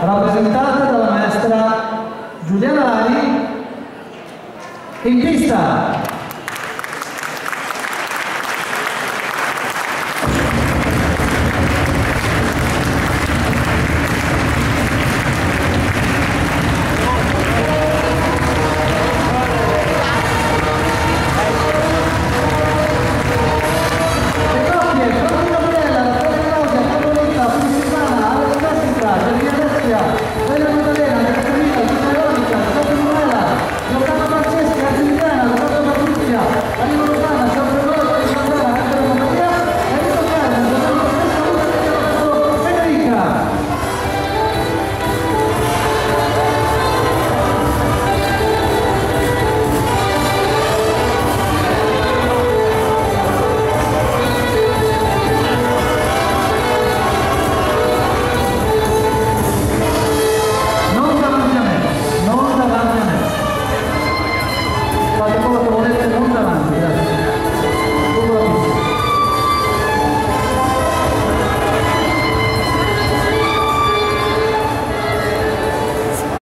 rappresentata dalla maestra Giuliana Lari in pista Pode colocar.